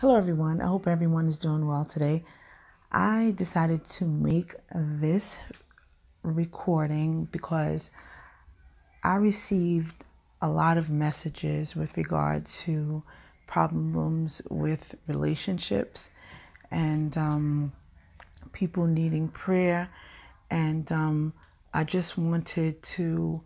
Hello, everyone. I hope everyone is doing well today. I decided to make this recording because I received a lot of messages with regard to problems with relationships and um, people needing prayer. And um, I just wanted to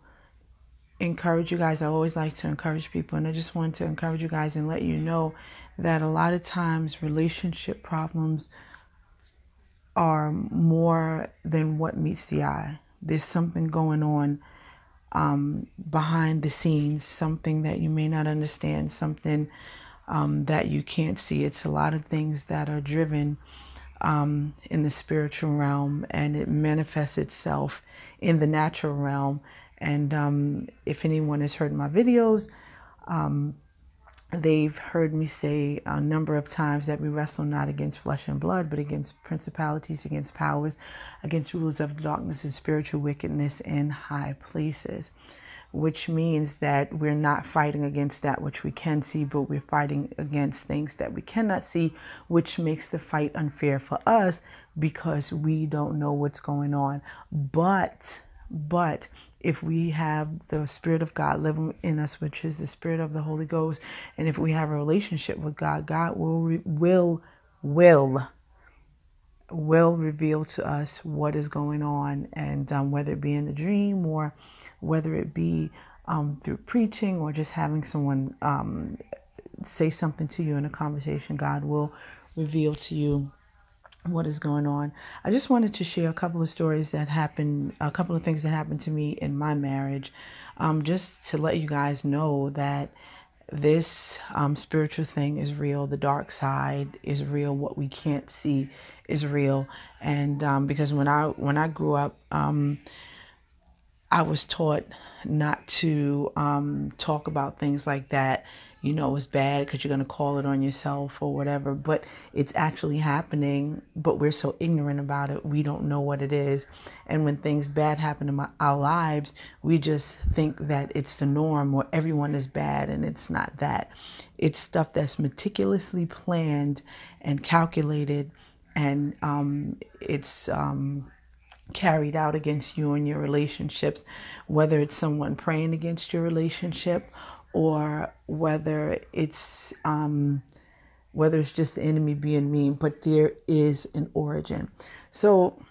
encourage you guys. I always like to encourage people, and I just want to encourage you guys and let you know that a lot of times relationship problems are more than what meets the eye. There's something going on um, behind the scenes, something that you may not understand, something um, that you can't see. It's a lot of things that are driven um, in the spiritual realm and it manifests itself in the natural realm. And um, if anyone has heard my videos, um, they've heard me say a number of times that we wrestle not against flesh and blood, but against principalities, against powers, against rulers of darkness and spiritual wickedness in high places. Which means that we're not fighting against that which we can see, but we're fighting against things that we cannot see, which makes the fight unfair for us because we don't know what's going on. But, but if we have the Spirit of God living in us, which is the Spirit of the Holy Ghost, and if we have a relationship with God, God will will will will reveal to us what is going on, and um, whether it be in the dream or whether it be um, through preaching or just having someone um, say something to you in a conversation, God will reveal to you what is going on. I just wanted to share a couple of stories that happened, a couple of things that happened to me in my marriage, um, just to let you guys know that this um, spiritual thing is real. The dark side is real. What we can't see is real. And um, because when I when I grew up, um, I was taught not to um, talk about things like that you know it's bad because you're going to call it on yourself or whatever but it's actually happening but we're so ignorant about it we don't know what it is. And when things bad happen in my, our lives we just think that it's the norm or everyone is bad and it's not that. It's stuff that's meticulously planned and calculated and um, it's um, carried out against you and your relationships, whether it's someone praying against your relationship or whether it's um, whether it's just the enemy being mean, but there is an origin. So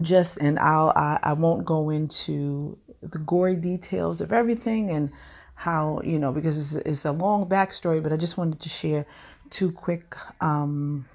just and I'll I, I won't go into the gory details of everything and how you know because it's, it's a long backstory, but I just wanted to share two quick um,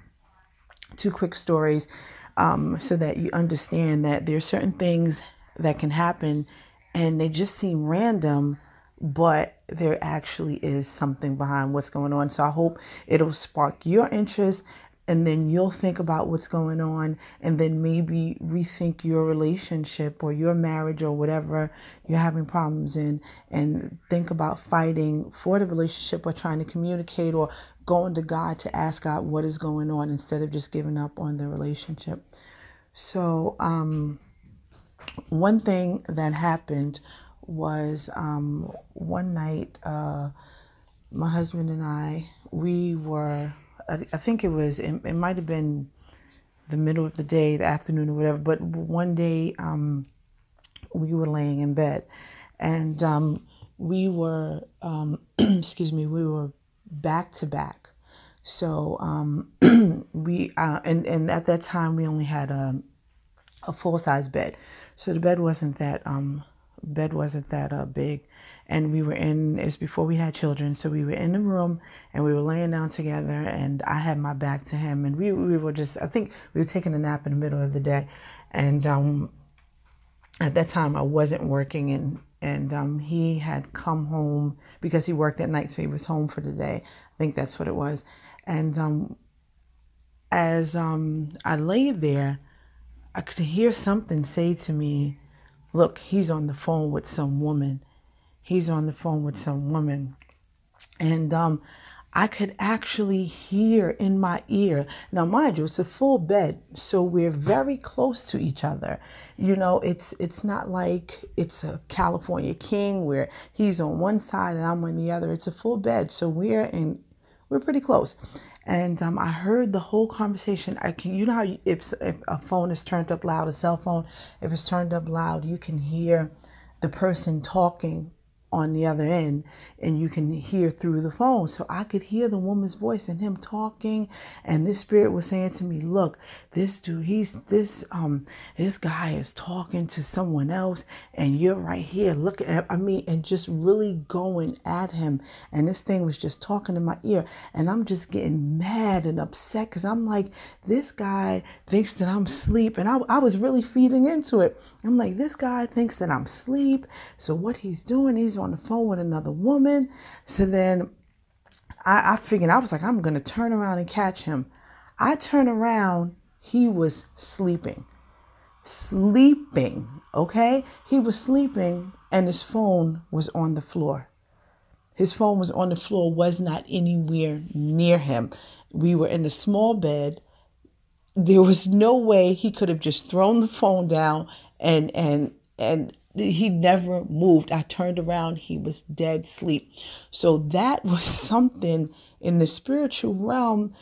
two quick stories um, so that you understand that there are certain things that can happen and they just seem random but there actually is something behind what's going on. So I hope it'll spark your interest and then you'll think about what's going on and then maybe rethink your relationship or your marriage or whatever you're having problems in and think about fighting for the relationship or trying to communicate or going to God to ask God what is going on instead of just giving up on the relationship. So, um, one thing that happened was um, one night, uh, my husband and I, we were, I, I think it was, it, it might have been the middle of the day, the afternoon or whatever, but one day um, we were laying in bed and um, we were, um, excuse me, we were back to back. So um, we, uh, and, and at that time we only had a, a full size bed. So the bed wasn't that um, bed wasn't that uh, big. And we were in it's before we had children so we were in the room and we were laying down together and i had my back to him and we, we were just i think we were taking a nap in the middle of the day. And um, at that time i wasn't working and and um, he had come home because he worked at night so he was home for the day. I think that's what it was. And um, as um, i lay there i could hear something say to me look, he's on the phone with some woman. He's on the phone with some woman. And um, I could actually hear in my ear. Now, mind you, it's a full bed, so we're very close to each other. You know, it's it's not like it's a California king where he's on one side and I'm on the other. It's a full bed, so we're in we're pretty close. And um, I heard the whole conversation. I can, you know how you, if if a phone is turned up loud, a cell phone, if it's turned up loud, you can hear the person talking on the other end and you can hear through the phone. So I could hear the woman's voice and him talking and this spirit was saying to me, look, this dude, he's this um this guy is talking to someone else and you're right here looking at I mean and just really going at him and this thing was just talking in my ear and I'm just getting mad and upset cuz I'm like this guy thinks that I'm asleep and I, I was really feeding into it. I'm like this guy thinks that I'm asleep. So what he's doing he's on the phone with another woman. So then I, I figured, I was like, I'm going to turn around and catch him. I turn around, he was sleeping. Sleeping, okay? He was sleeping and his phone was on the floor. His phone was on the floor, was not anywhere near him. We were in a small bed. There was no way he could have just thrown the phone down and and and he never moved. I turned around, he was dead sleep. So that was something in the spiritual realm,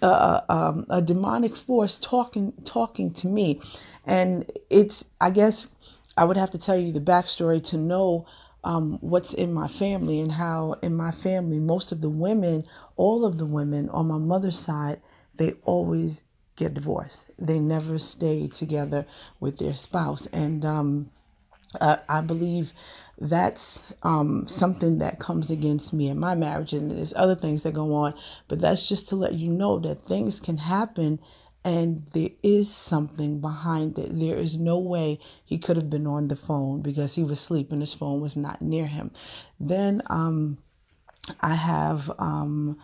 uh, um, a demonic force talking talking to me, and it's I guess I would have to tell you the backstory to know. Um, what's in my family and how in my family most of the women all of the women on my mother's side they always get divorced they never stay together with their spouse and um, uh, I believe that's um, something that comes against me in my marriage, and there's other things that go on. But that's just to let you know that things can happen, and there is something behind it. There is no way he could have been on the phone because he was sleeping. His phone was not near him. Then um, I have um,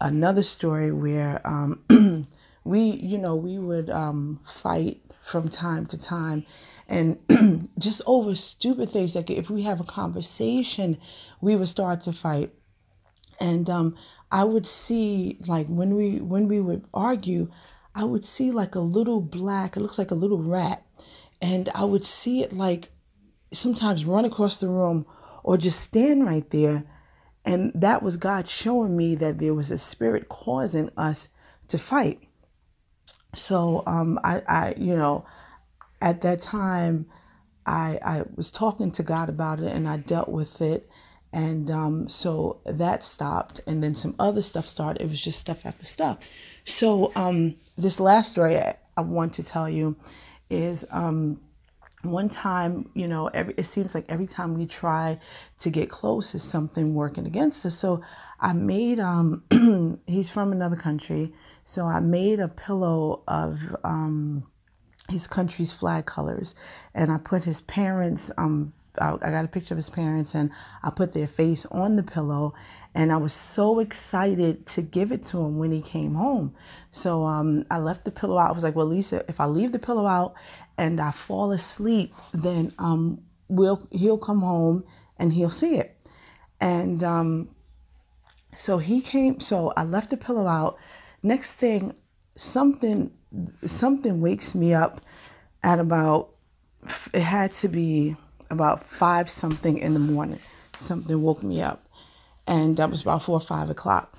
another story where um, we, you know, we would um, fight from time to time. And just over stupid things like if we have a conversation we would start to fight. And um, i would see like when we when we would argue i would see like a little black it looks like a little rat. And i would see it like sometimes run across the room or just stand right there. And that was god showing me that there was a spirit causing us to fight so um, I, I you know at that time, I, I was talking to God about it and I dealt with it. And um, so that stopped. And then some other stuff started. It was just stuff after stuff. So um, this last story I, I, want to tell you is um, one time, you know, every, it seems like every time we try to get close is something working against us. So I made, um, he's from another country. So I made a pillow of, um, his country's flag colors. And I put his parents, um, I, got a picture of his parents and I put their face on the pillow. And I was so excited to give it to him when he came home. So um, I left the pillow out. I was like, well, Lisa, if I leave the pillow out and I fall asleep, then um, we'll, he'll come home and he'll see it. And um, so he came, so I left the pillow out. Next thing, something something wakes me up at about it had to be about five something in the morning. Something woke me up, and that was about four or five o'clock.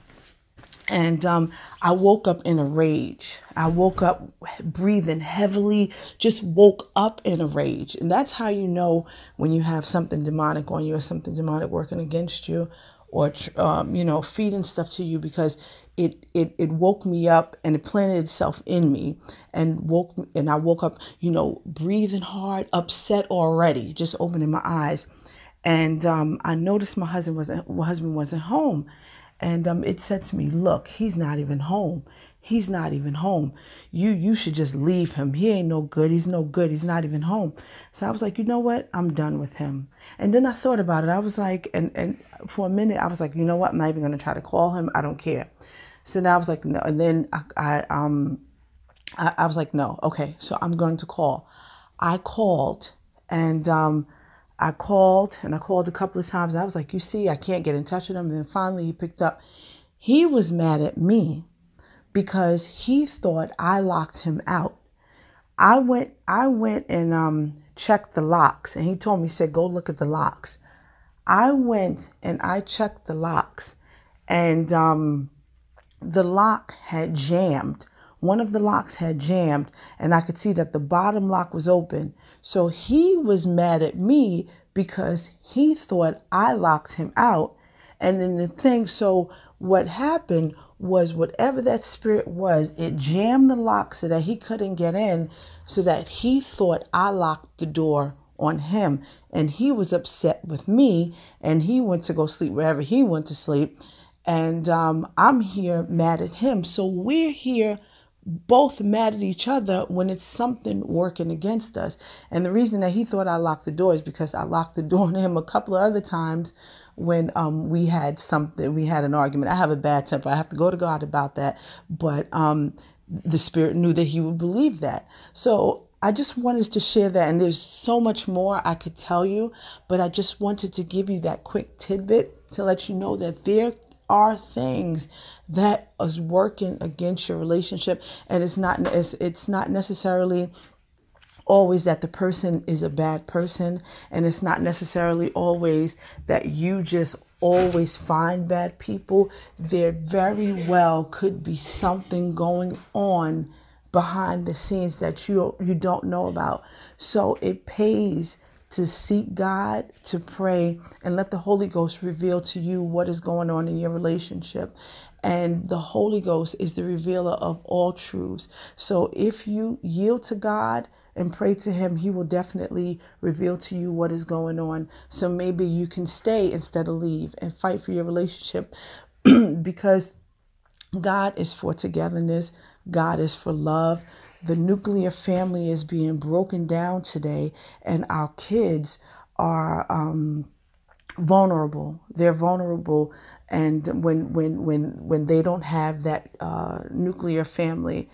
And um, I woke up in a rage. I woke up breathing heavily, just woke up in a rage. And that's how you know when you have something demonic on you or something demonic working against you or, um, you know, feeding stuff to you because it, it it woke me up and it planted itself in me and woke and I woke up, you know, breathing hard, upset already, just opening my eyes. And um, I noticed my husband wasn't my husband wasn't home. And um, it said to me, look, he's not even home. He's not even home. You you should just leave him. He ain't no good. He's no good. He's not even home. So I was like, you know what? I'm done with him. And then I thought about it. I was like, and and for a minute, I was like, you know what? I'm not even gonna try to call him. I don't care. So now I was like, no. And then I, I um, I, I, was like, no, okay. So I'm going to call. I called and um, I called and I called a couple of times. I was like, you see, I can't get in touch with him. And then finally he picked up. He was mad at me because he thought I locked him out. I went, I went and um, checked the locks, and he told me, he said, go look at the locks. I went and I checked the locks, and um, the lock had jammed. One of the locks had jammed, and I could see that the bottom lock was open. So he was mad at me because he thought I locked him out. And then the thing, so what happened was whatever that spirit was, it jammed the lock so that he couldn't get in, so that he thought I locked the door on him. And he was upset with me, and he went to go sleep wherever he went to sleep. And um, I'm here mad at him. So we're here both mad at each other when it's something working against us. And the reason that he thought I locked the door is because I locked the door on him a couple of other times when um, we had something, we had an argument. I have a bad temper. I have to go to God about that. But um, the Spirit knew that He would believe that. So I just wanted to share that. And there's so much more I could tell you, but I just wanted to give you that quick tidbit to let you know that there are things that is working against your relationship and it's not it's, it's not necessarily always that the person is a bad person and it's not necessarily always that you just always find bad people. There very well could be something going on behind the scenes that you you don't know about. So it pays to seek God, to pray, and let the Holy Ghost reveal to you what is going on in your relationship. And the Holy Ghost is the revealer of all truths. So if you yield to God, and pray to him, he will definitely reveal to you what is going on. So maybe you can stay instead of leave and fight for your relationship because God is for togetherness, God is for love. The nuclear family is being broken down today, and our kids are um, vulnerable. They're vulnerable, and when when when when they don't have that uh, nuclear family,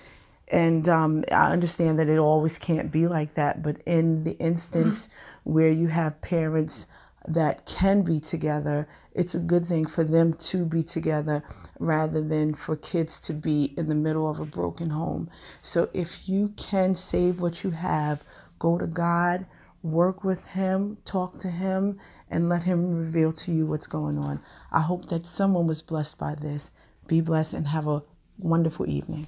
and um, I understand that it always can't be like that. But in the instance mm-hmm. where you have parents that can be together, it's a good thing for them to be together rather than for kids to be in the middle of a broken home. So if you can save what you have, go to God, work with Him, talk to Him, and let Him reveal to you what's going on. I hope that someone was blessed by this. Be blessed and have a wonderful evening.